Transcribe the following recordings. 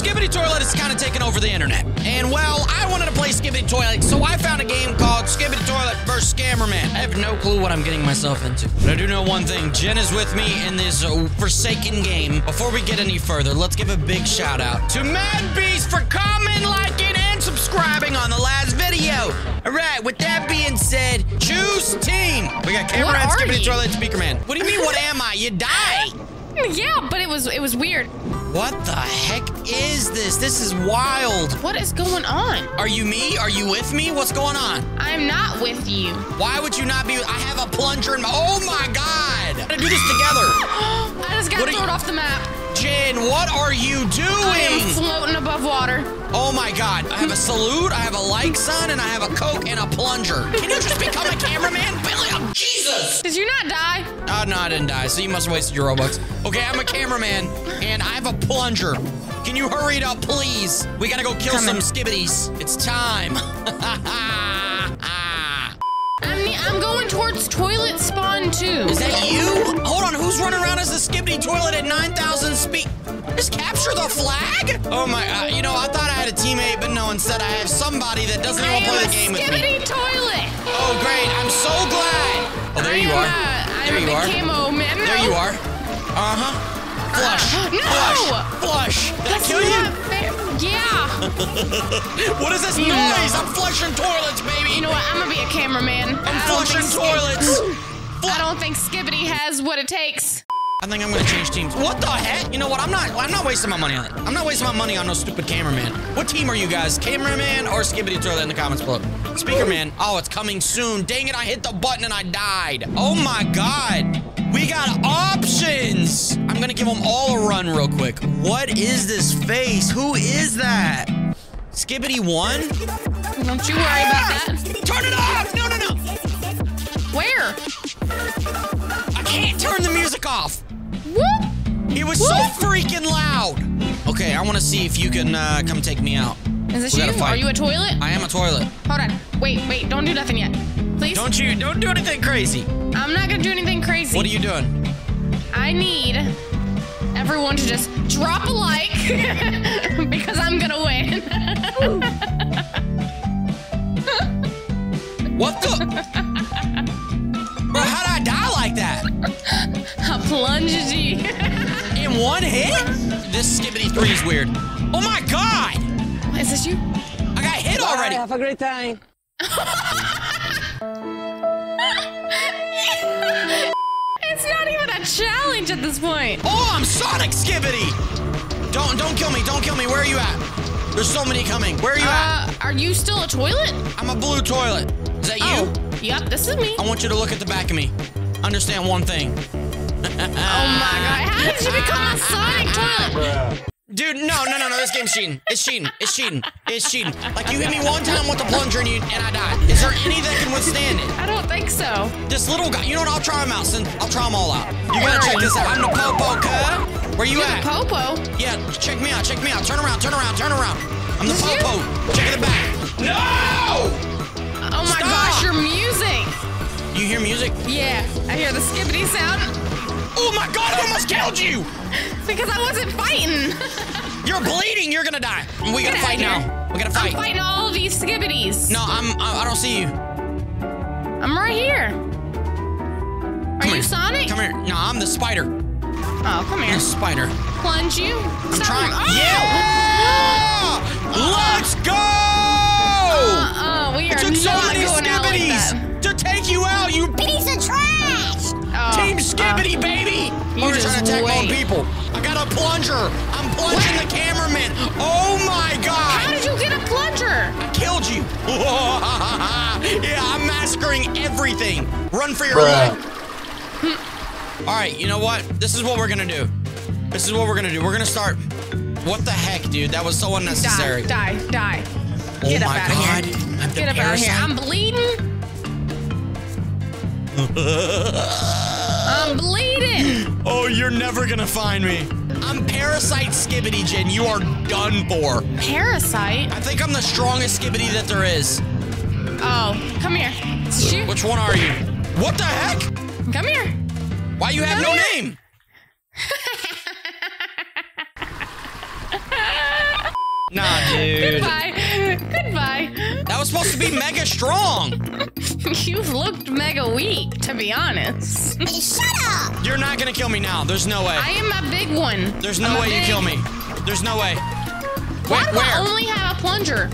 Skibidi Toilet has kind of taken over the internet. And well, I wanted to play Skibidi Toilet, so I found a game called Skibidi Toilet vs. Cameraman. I have no clue what I'm getting myself into. But I do know one thing Jen is with me in this uh, forsaken game. Before we get any further, let's give a big shout out to Mad Beast for comment, liking, and subscribing on the last video. All right, with that being said, choose team. We got What Cameraman, are Skibidi you? Toilet, Speaker Man. What do you mean, what am I? You die. Yeah, but it was it was weird. What the heck is this? This is wild. What is going on? Are you me? Are you with me? What's going on? I'm not with you. Why would you not be? I have a plunger in my. Oh my god! We're gonna do this together. I just got What thrown you- off the map. Jen, what are you doing? I am floating above water. Oh my god! I have a salute, I have a like sign, and I have a coke and a plunger. Can you just become a cameraman, Billy? Oh, Jesus! Did you not die? Oh no, I didn't die. So you must have wasted your robux. Okay, I'm a cameraman, and I have a plunger. Can you hurry it up, please? We gotta go kill Coming. some skibidis. It's time. I'm, I'm going towards toilet spawn too. Is that you? Hold on, who's running around as a skibidi toilet at 9,000 speed? Just capture the flag? Oh my, uh, you know, I thought I had a teammate, but no, instead I have somebody that doesn't even play the game with me. toilet. Oh, great, I'm so glad. Oh, there I you am are. I'm there a you are. camo. There you are. Uh-huh. Flush. No! Flush. Flush. Did That's I kill you? Yeah. What is this You noise? know. I'm flushing toilets, baby. You know what? I'm gonna be a cameraman. I'm I flushing toilets. I don't think Skibidi has what it takes. I think I'm gonna change teams. What the heck? You know what? I'm not. I'm not wasting my money on it. I'm not wasting my money on no stupid cameraman. What team are you guys? Cameraman or Skibidi Toilet in the comments below? Speaker man. Oh, it's coming soon. Dang it! I hit the button and I died. Oh my god. We got options. I'm gonna give them all a run real quick. What is this face? Who is that? Skibidi one? Don't you worry about that. Turn it off! No, no, no! Where? I can't turn the music off. Whoop. It was so freaking loud. Okay, I want to see if you can uh, come take me out. Is this We you? Are you a toilet? I am a toilet. Hold on. Wait, wait. Don't do nothing yet. Please. Don't you? Don't do anything crazy. I'm not gonna do anything crazy. What are you doing? I need everyone to just drop a like because I'm gonna win. What the? Bro, how did I die like that? a plunge G. In one hit? This Skibidi 3 is weird. Oh my god! Is this you? I got hit already. Have a great time. It's not even a challenge at this point. Oh, I'm Sonic Skibidi! Don't don't kill me, don't kill me. Where are you at? There's so many coming. Where are you at? Uh, are you still a toilet? I'm a blue toilet. Is that you? Oh, yep, this is me. I want you to look at the back of me. Understand one thing. Oh my god, how did you become a Sonic toilet? Dude, no, no, no, no, this game's cheating. It's cheating. It's cheating. It's cheating. Like, you hit me one time with the plunger and, you, and I died. Is there any that can withstand it? I don't think so. This little guy, you know what? I'll try him out. Since I'll try them all out. You gotta check this out. I'm the Popo, cuh. Where you You're at? the Popo. Yeah, check me out. Check me out. Turn around. Turn around. Turn around. I'm the Is this you? Popo. Check the back. No! Oh my Stop. gosh, your music. You hear music? Yeah, I hear the skibidi sound Oh my God! I almost killed you. because I wasn't fighting. You're bleeding. You're gonna die. We Get gotta outta fight now. We gotta fight. I'm fight. fighting all these skibidis. No, I'm. I, I don't see you. I'm right here. Are Come you here. Sonic? Come here. No, I'm the spider. Oh, come I'm here. the spider. Plunge you. I'm Stop. trying. Oh! Yeah! Let's go! Uh-uh, we it are took so not many going out like that. skibidis to take you out, you piece of trash! Oh, Team uh, Skibidi, baby! you We're trying to attack more people. I got a plunger. I'm plunging the cameraman. Oh my god! how did you get a plunger? I killed you. yeah, I'm massacring everything. Run for your life. All right, you know what? This is what we're gonna do. This is what we're gonna do. We're gonna start. What the heck, dude? That was so unnecessary. Die, die, die. Oh Get up my outta god! here. I'm Get up out of here. I'm bleeding. I'm bleeding. Oh, you're never gonna find me. I'm Parasite Skibidi, Jen. You are done for. Parasite? I think I'm the strongest Skibidi that there is. Oh, come here. Is this you? Which one are you? What the heck? Come here. Why you have Come no here. name? Nah, dude. Goodbye. Goodbye. That was supposed to be mega strong. You've looked mega weak, to be honest. Hey, shut up! You're not gonna kill me now. There's no way. I am a big one. There's no I'm way you kill me. There's no way. Why Wait, do I only have a plunger?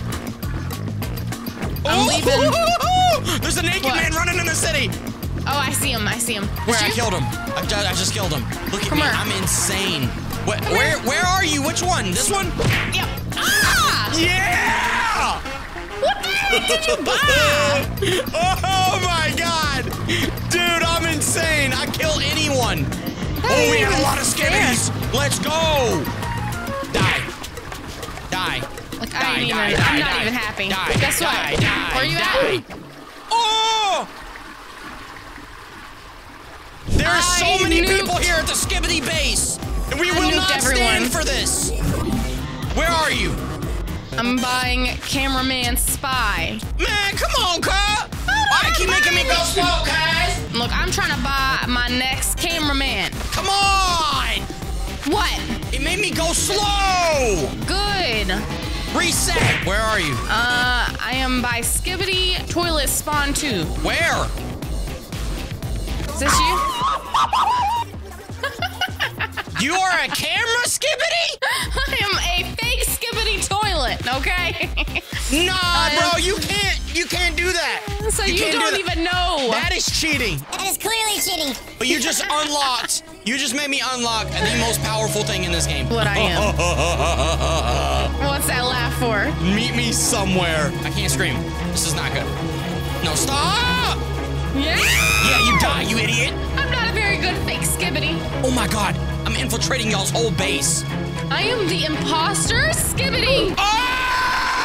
I'm Ooh, leaving. There's a naked What? man running in the city. Oh, I see him. I see him. Where I killed him. I just, I just killed him. Look at Come me. here. I'm insane. Where, Come where, here. where are you? Which one? This one? Yep. Ah! Yeah! What the heck did you buy? oh my god! Dude, I'm insane. I kill anyone. That oh, we have a lot of fair. skibbies. Let's go. Die. Die. I ain't even, I'm not even happy. Guess what? die, die, Where you at? Oh! There are so I many nuked- people here at the Skibidi base, and we I will not everyone. stand for this. Where are you? I'm buying cameraman spy. Man, come on, cuz. Why keep making me go slow, cuz? Look, I'm trying to buy my next cameraman. Come on! What? It made me go slow. Good. Reset. Where are you? Uh, I am by Skibidi Toilet Spawn 2. Where? Is this you? You are a camera skibidi? I am a fake Skibidi toilet, okay? Nah, bro, you can't. You can't do that. so you, can't do don't that. even know. That is cheating. That is clearly cheating. But you just unlocked. You just made me unlock the most powerful thing in this game. what I am. What's that laugh for? Meet me somewhere. I can't scream. This is not good. No, stop! Yeah? Yeah, you die, you idiot. I'm not a very good fake Skibidi. Oh my god, I'm infiltrating y'all's whole base. I am the imposter Skibidi. Oh!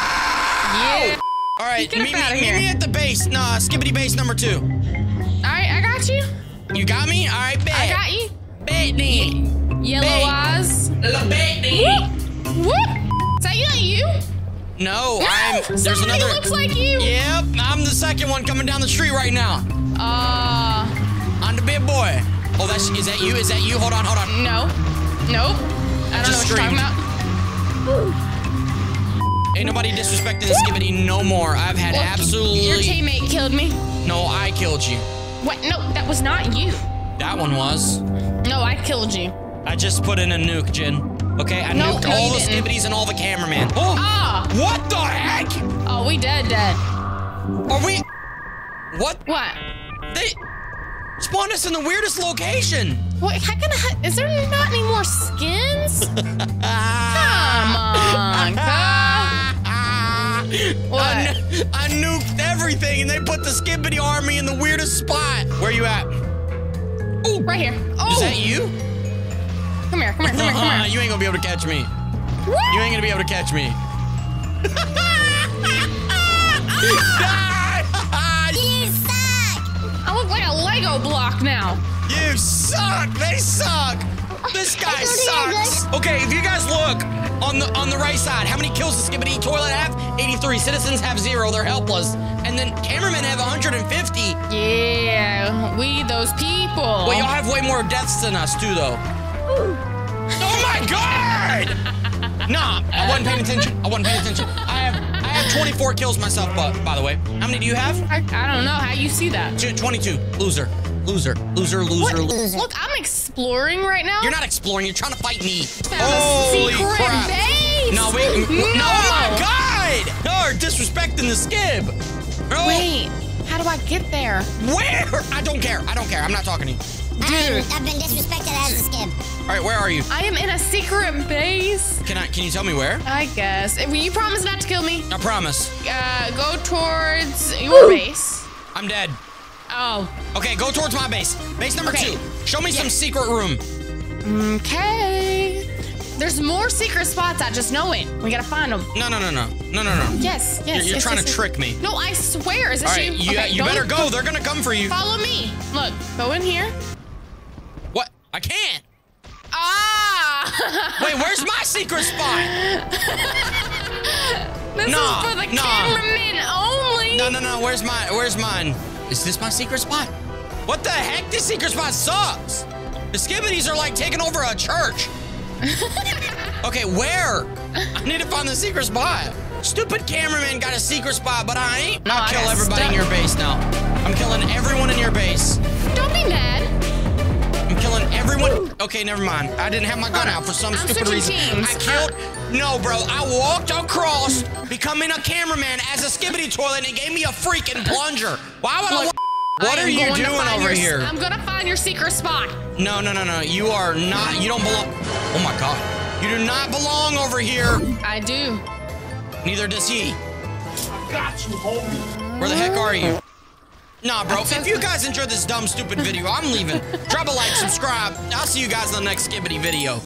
Yeah. All right, Get meet, me, meet here. me at the base. Nah, Skibidi base number two. All right, I got you. You got me? All right, bet. I got you. Bet then. Yellow eyes. Little bet then. Whoop. Is that you? That you? No, No, I'm. There's somebody another. looks like you. Yep, I'm the second one coming down the street right now. Uh, I'm the big boy. Oh, that's is that you? Is that you? Hold on, hold on. no. Nope. I don't know what you're talking screamed. about. Ain't nobody disrespecting this Skibidi no more. I've had Well, absolutely. Your teammate killed me. no, I killed you. What? No, that was not you. That one was. No, I killed you. I just put in a nuke, Jen. Okay, I No, nuked no, all the. Skibidis and all the cameraman. Oh, Ah. what the heck? Oh, we dead, dead. Are we? What? What? They spawned us in the weirdest location. What? How can I? Is there not any more skins? Come on, Kyle. What? I, I nuked everything, and they put the Skibidi army in the weirdest spot. Where you at? Right here. Oh, Is that oh. you? come here, come here, come here, come here. you ain't gonna be able to catch me. What? You ain't gonna be able to catch me. You suck! I look like a Lego block now. You suck. They suck. This guy sucks. Okay, if you guys look on the on the right side, how many kills does Skibidi Toilet have? 83. Citizens have zero. They're helpless. And then cameramen have 150. Yeah, we those people. Well, y'all have way more deaths than us too, though. Oh my god! Nah, I wasn't paying attention. I wasn't paying attention. I have I have 24 kills myself, but by the way, how many do you have? I, I don't know how you see that. 22. Loser. Loser. Loser. Loser. lo- Loser. Look, I'm exploring right now. You're not exploring. You're trying to fight me. Found a secret base. No, wait. No. No, oh my God! No, you're disrespecting the skib. No. Wait, how do I get there? Where? I don't care. I don't care. I'm not talking to you. Dude. I've been disrespected as a skib. All right, where are you? I am in a secret base. Can I? Can you tell me where? I guess. If You promise not to kill me. I promise. Uh, go towards your base. I'm dead. Oh, Okay, go towards my base. Base number Okay. two. Show me some secret room. okay. There's more secret spots. I just know it. We gotta find them. No, no, no, no, no, no, no. Yes, yes. You're, you're yes, trying yes, to trick me. No, I swear. Is this All right, you? you, Okay, you better in- go. They're gonna come for you. Follow me. Look, go in here. What? I can't. Ah! Wait, where's my secret spot? this Nah, is for the nah. cameramen only. No, no, no. Where's my? Where's mine? Is this my secret spot? What the heck? This secret spot sucks. The Skibidis are like taking over a church. okay, where? I need to find the secret spot. Stupid cameraman got a secret spot, but I ain't. No, I'll I kill got everybody in your base now. I'm killing everyone in your base. Don't be mad. I'm killing everyone. Okay, never mind. I didn't have my gun out for some I'm stupid switching reason. teams. I killed. No, bro. I walked across, becoming a cameraman as a skibidi toilet, and it gave me a freaking plunger. Why would I? Look, wa- What are you doing over your- here? I'm gonna find your secret spot. No, no, no, no. You are not. You don't belong. Oh my god. You do not belong over here. I do. Neither does he. I Got you, homie. Where the heck are you? Nah, bro. If you guys enjoyed this dumb, stupid video, I'm leaving. Drop a like, subscribe. I'll see you guys in the next Skibidi video.